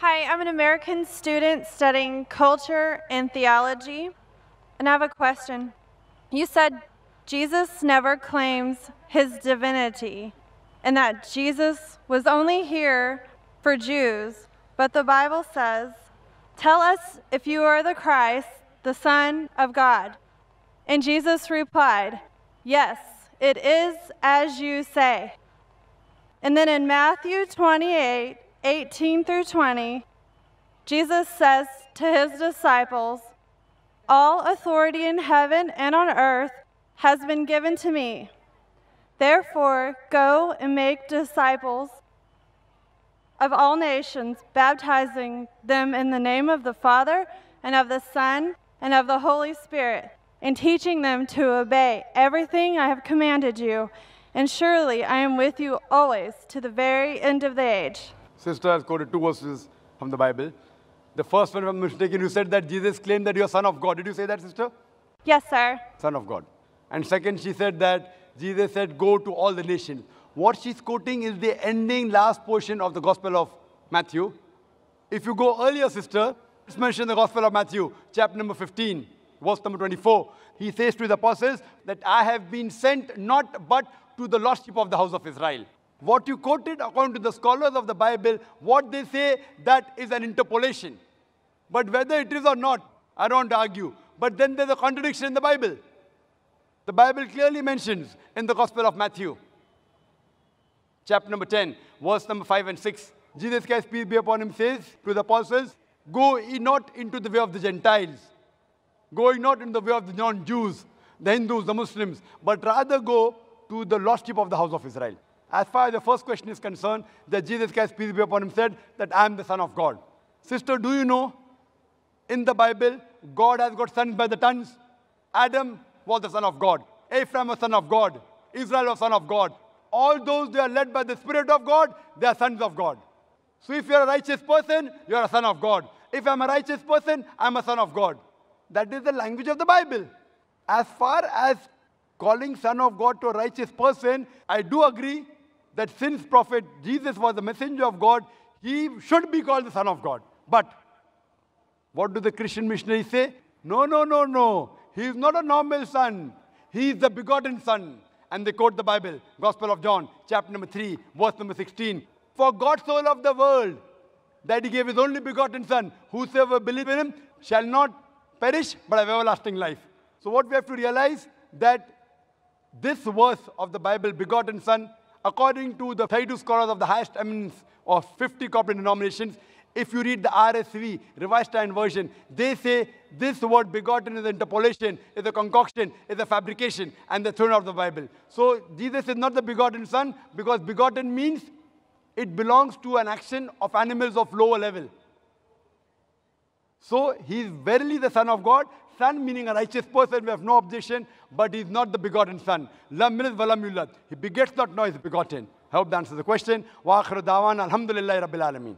Hi, I'm an American student studying culture and theology, and I have a question. You said Jesus never claims his divinity and that Jesus was only here for Jews, but the Bible says, Tell us if you are the Christ, the Son of God. And Jesus replied, Yes, it is as you say. And then in Matthew 28 18 through 20, Jesus says to his disciples, All authority in heaven and on earth has been given to me. Therefore, go and make disciples of all nations, baptizing them in the name of the Father and of the Son and of the Holy Spirit, and teaching them to obey everything I have commanded you. And surely I am with you always to the very end of the age. Sister has quoted two verses from the Bible. The first one, if I'm mistaken, you said that Jesus claimed that you're son of God. Did you say that, sister? Yes, sir. Son of God. And second, she said that Jesus said, Go to all the nations. What she's quoting is the ending last portion of the Gospel of Matthew. If you go earlier, sister, it's mentioned in the Gospel of Matthew, chapter number 15, verse number 24. He says to the apostles that I have been sent not but to the lost sheep of the house of Israel. What you quoted, according to the scholars of the Bible, what they say that is an interpolation. But whether it is or not, I don't argue. But then there's a contradiction in the Bible. The Bible clearly mentions in the Gospel of Matthew, chapter number 10, verse number 5 and 6, Jesus Christ, peace be upon him, says to the apostles, Go ye not into the way of the Gentiles, going not into the way of the non Jews, the Hindus, the Muslims, but rather go to the lost sheep of the house of Israel. As far as the first question is concerned, that Jesus Christ, peace be upon him, said that I am the Son of God. Sister, do you know in the Bible, God has got sons by the tons? Adam was the son of God. Ephraim was a son of God. Israel was son of God. All those they are led by the Spirit of God, they are sons of God. So if you're a righteous person, you're a son of God. If I'm a righteous person, I'm a son of God. That is the language of the Bible. As far as calling son of God to a righteous person, I do agree that since prophet Jesus was the messenger of God, he should be called the son of God. But what do the Christian missionaries say? No, no, no, no. He is not a normal son. He is the begotten son. And they quote the Bible, Gospel of John, chapter number 3, verse number 16. For God so loved the world that he gave his only begotten son. Whosoever believes in him shall not perish, but have everlasting life. So what we have to realize that this verse of the Bible, begotten son, according to the 32 scholars of the highest eminence of 50 corporate denominations, if you read the RSV, Revised Standard Version, they say this word begotten is an interpolation, is a concoction, is a fabrication, and the thrown out of the Bible. So Jesus is not the begotten son because begotten means it belongs to an action of animals of lower level. So he is verily the Son of God. Son meaning a righteous person, we have no objection, but he is not the begotten son. He begets not, nor is begotten. I hope that answers the question. Wa akhiru dawan, alhamdulillahi rabbil alameen.